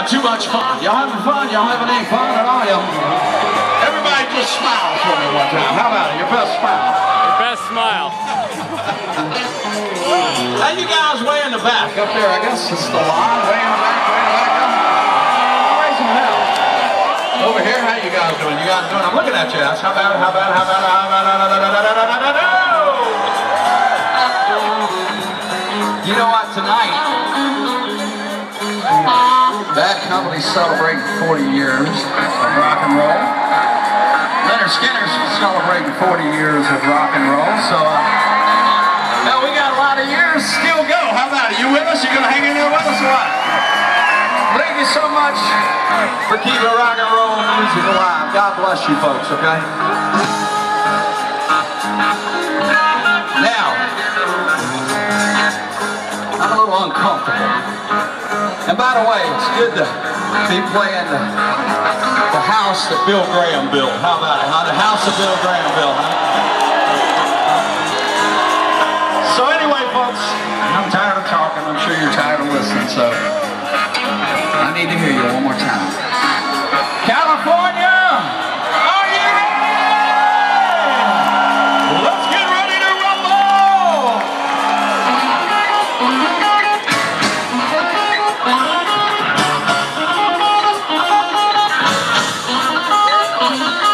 having too much fun. Y'all having fun? Y'all having any fun at all? Y'all? Everybody just smile for me one time. How about it? Your best smile. Your best smile. How you guys way in the back? Up there, I guess it's the line. Way in the back, way in the back. Up. Raise them hell. Over here, how you guys doing? You guys doing? I'm looking at you. How about it? How about it? How about it? How about it? You know what? Tonight, Bad company celebrating 40 years of rock and roll. Lynyrd Skynyrd's celebrating 40 years of rock and roll. So, uh, now we got a lot of years still go. How about it? You with us? You gonna hang in there with us or what? Thank you so much for keeping rock and roll music alive. God bless you folks, okay? Now, I'm a little uncomfortable. By the way, it's good to be playing the, the house that Bill Graham built. How about it, huh? The house that Bill Graham built, huh? So anyway, folks, I'm tired of talking. I'm sure you're tired of listening, so I need to hear you one more time. California! Oh,